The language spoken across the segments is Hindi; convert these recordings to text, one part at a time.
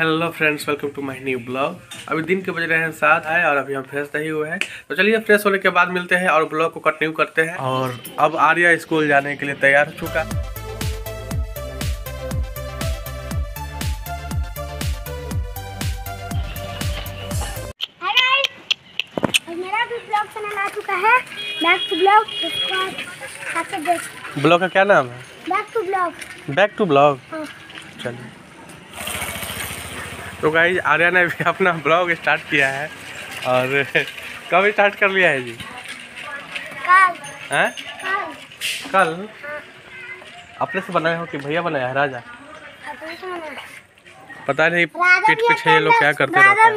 Hello friends welcome to my new blog अभी दिन के बज रहे हैं सात है और अभी हम फ्रेश नहीं हुए हैं। तो चलिए फ्रेश होने के बाद मिलते हैं और ब्लॉग को कंटिन्यू करते हैं। और अब आर्या स्कूल जाने के लिए तैयार हो चुका। हाय गाइस और मेरा भी ब्लॉग चैनल आ चुका है। ब्लॉग उसको आप खाते देख ब्लॉग का क्या नाम है? Back to blog back to blog हाँ। चलिए। तो गाइज़ आर्या ने भी अपना ब्लॉग स्टार्ट किया है और कब स्टार्ट कर लिया है जी? कल। हैं? कल। कल? हाँ। अपने से बनाया हो कि भैया बनाया है राजा? पता नहीं पीठ पीछे ये लोग क्या करते रहते हैं।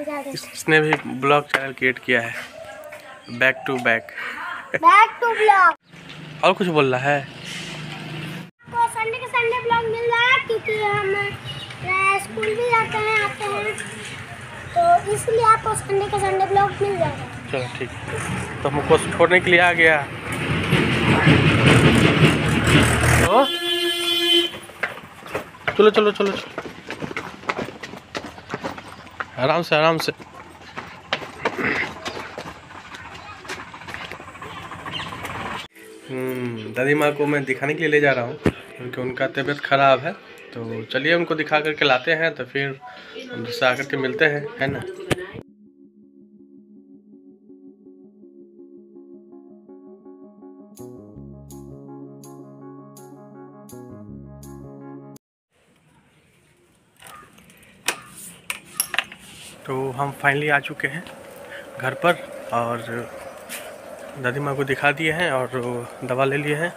हैं इसने भी ब्लॉग चैनल क्रिएट किया है। Back to back back to blog और कुछ बोल रहा है को संडे के संडे ब्लॉग मिल रहा है क्योंकि हम स्कूल भी जाते हैं आते हैं। तो इसलिए आपको संडे के संडे ब्लॉग मिल जाएगा। चलो ठीक। तो हमको छोड़ने के लिए आ गया। तो? चलो चलो चलो चलो। आराम से आराम से। हम्म, दादी माँ को मैं दिखाने के लिए ले जा रहा हूँ क्योंकि उनका तबीयत खराब है। तो चलिए उनको दिखा करके लाते हैं तो फिर उनसे आकर के मिलते हैं, है ना? तो हम फाइनली आ चुके हैं घर पर और दादी माँ को दिखा दिए हैं और दवा ले लिए हैं।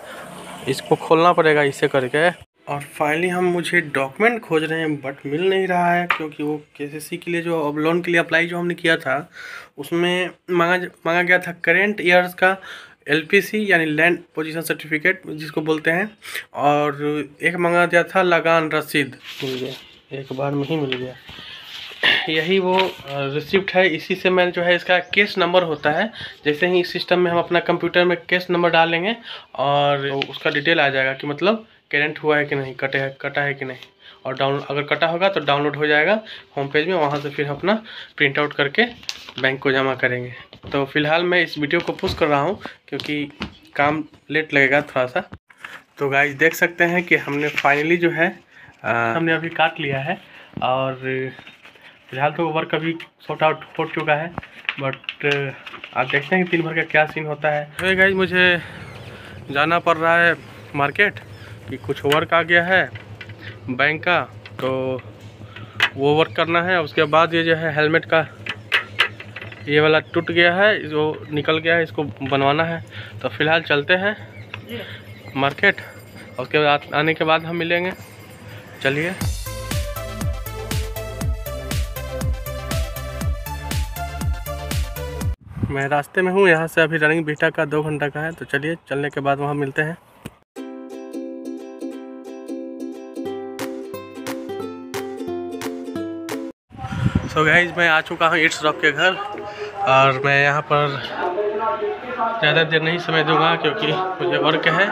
इसको खोलना पड़ेगा इसे करके। और फाइनली हम मुझे डॉक्यूमेंट खोज रहे हैं बट मिल नहीं रहा है, क्योंकि वो के के लिए जो अब लोन के लिए अप्लाई जो हमने किया था, उसमें मांगा मांगा गया था करेंट ईयर्स का एलपीसी यानी लैंड पोजीशन सर्टिफिकेट जिसको बोलते हैं, और एक मांगा गया था लगान रसीद। मिल गया। एक बार में ही मिल गया। यही वो रिसिप्ट है। इसी से मैं जो है इसका केस नंबर होता है। जैसे ही इस सिस्टम में हम अपना कंप्यूटर में केस नंबर डालेंगे और उसका डिटेल आ जाएगा कि मतलब करेंट हुआ है कि नहीं कटे है कटा है कि नहीं। और डाउनलोड अगर कटा होगा तो डाउनलोड हो जाएगा होम पेज में। वहाँ से फिर अपना प्रिंट आउट करके बैंक को जमा करेंगे। तो फ़िलहाल मैं इस वीडियो को पुश कर रहा हूँ क्योंकि काम लेट लगेगा थोड़ा सा तो गाइज़ देख सकते हैं कि हमने फाइनली जो है आ, हमने अभी काट लिया है और फ़िलहाल तो वर्क अभी सॉर्ट आउट हो चुका है बट आप देखते हैं कि दिन भर का क्या सीन होता है। तो गाइज़ मुझे जाना पड़ रहा है मार्केट कि कुछ वर्क आ गया है बैंक का तो वो वर्क करना है, उसके बाद ये जो है हेलमेट का, ये वाला टूट गया है, जो निकल गया है, इसको बनवाना है। तो फ़िलहाल चलते हैं मार्केट उसके बाद आने के बाद हम मिलेंगे। चलिए। मैं रास्ते में हूँ, यहाँ से अभी रनिंग बीटा का दो घंटा का है तो चलिए, चलने के बाद वहाँ मिलते हैं। सो so गाइज़ मैं आ चुका हूँ इट्स रॉक के घर, और मैं यहाँ पर ज़्यादा देर नहीं समय दूँगा, क्योंकि मुझे वर्क है।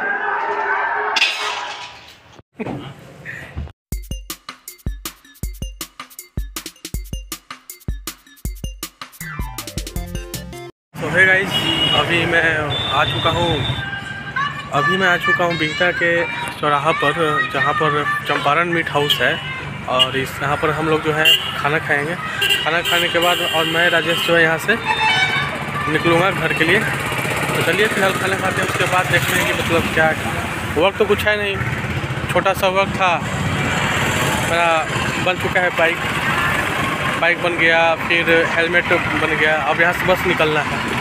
मैं आ चुका हूँ। अभी मैं आ चुका हूँ बिहटा के चौराहा पर, जहाँ पर चंपारण मीट हाउस है और इस, यहाँ पर हम लोग जो है खाना खाएँगे। खाना खाने के बाद और मैं राजेश जो है यहाँ से निकलूँगा घर के लिए। तो चलिए फ़िलहाल खाना खाते हैं, उसके बाद देखते हैं कि मतलब क्या वर्क तो कुछ है नहीं। छोटा सा वर्क था मेरा बन चुका है बाइक बाइक बन गया, फिर हेलमेट बन गया। अब यहाँ से बस निकलना है।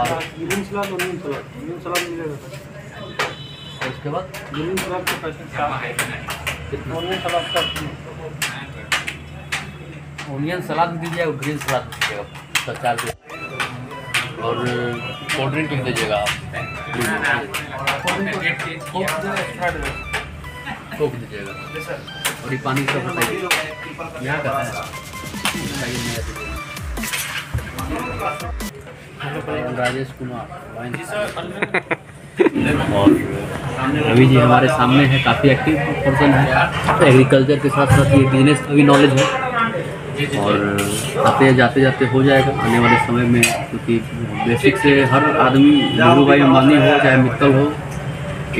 और उसके बाद? ग्रीन सलाद का ऑनियन सलाद का? ऑनियन सलाद भी दीजिएगा ग्रीन सलाद दीजिएगा उसका चार्ज। और कोल्ड ड्रिंक भी दीजिएगा आप। कोक दीजिएगा। और ये पानी सब बताइए। यहाँ का है। राजेश कुमार और रवि जी हमारे सामने है काफ़ी एक्टिव पर्सन है। एग्रीकल्चर के साथ साथ ये बिज़नेस का भी नॉलेज है। और आते जाते जाते हो जाएगा आने वाले समय में क्योंकि बेसिक से हर आदमी गुरु भाई अंबानी हो चाहे मित्तल हो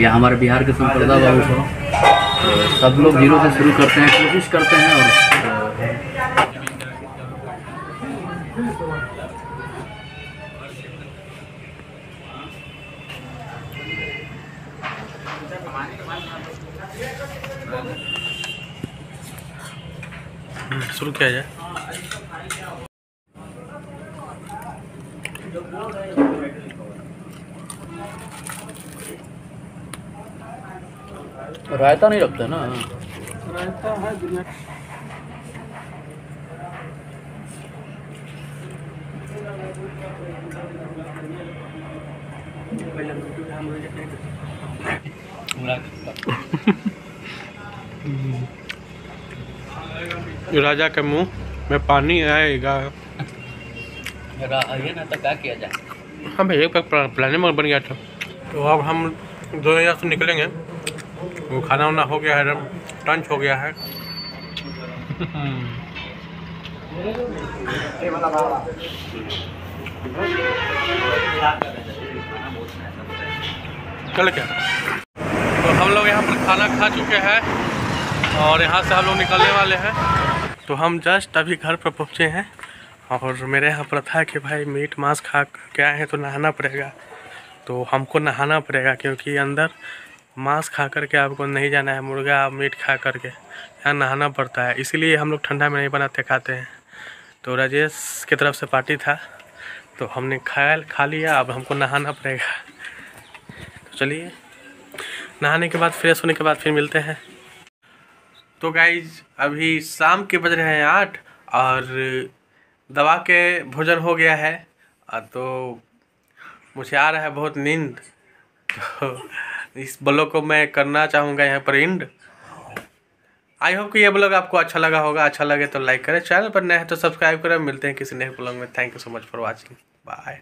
या हमारे बिहार के संप्रदा बाबू हो तो सब लोग ज़ीरो से शुरू करते हैं कोशिश करते हैं और शुरू किया जाए। रायता नहीं रखते ना? रहता है दुनिया राजा के मुँह में पानी आएगा ये ना तो क्या किया जाए? हम एक बार प्लान में बन गया था। तो अब हम दो यहाँ से निकलेंगे। वो खाना वाना हो गया है टंच हो गया है। चल क्या? तो हम लोग यहाँ पर खाना खा चुके हैं और यहाँ से हम लोग निकलने वाले हैं। तो हम जस्ट अभी घर पर पहुँचे हैं और मेरे यहाँ प्रथा है कि भाई मीट मांस खा के आए हैं तो नहाना पड़ेगा। तो हमको नहाना पड़ेगा क्योंकि अंदर मांस खा करके आपको नहीं जाना है, मुर्गा, मीट खा करके यहाँ नहाना पड़ता है। इसीलिए हम लोग ठंडा में नहीं बनाते, खाते हैं। तो राजेश की तरफ़ से पार्टी था तो हमने खाया, खा लिया, अब हमको नहाना पड़ेगा। तो चलिए। नहाने के बाद, फ्रेश होने के बाद फिर मिलते हैं। तो गाइज़ अभी शाम के बज रहे हैं आठ और दवा के भोजन हो गया है। तो मुझे आ रहा है बहुत नींद। तो इस ब्लॉग को मैं करना चाहूँगा यहाँ पर इंड आई होप कि ये ब्लॉग आपको अच्छा लगा होगा। अच्छा लगे तो लाइक करें। चैनल पर नए हैं तो सब्सक्राइब करें। मिलते हैं किसी नए ब्लॉग में। Thank you so much for watching bye